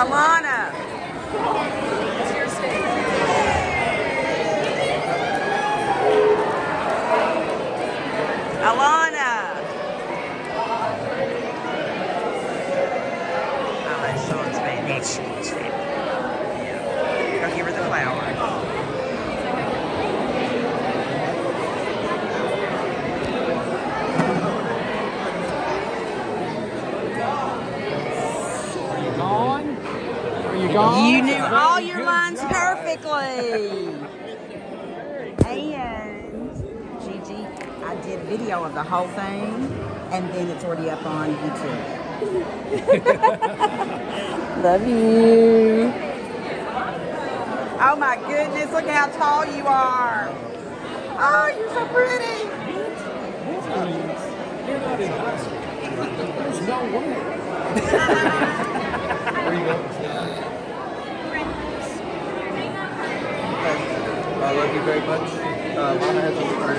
Alana. Alana. Oh, that's Sean's baby. That's Sean's baby. Yeah. Go give her the flower. Are you gone? Are you? You knew all your good lines job. perfectly. And Gigi, I did video of the whole thing, and then it's already up on YouTube. Love you. Oh my goodness, look how tall you are. Oh, you're so pretty. You're not in high school. There's no way. I love you very much. Uh, Lana has a, or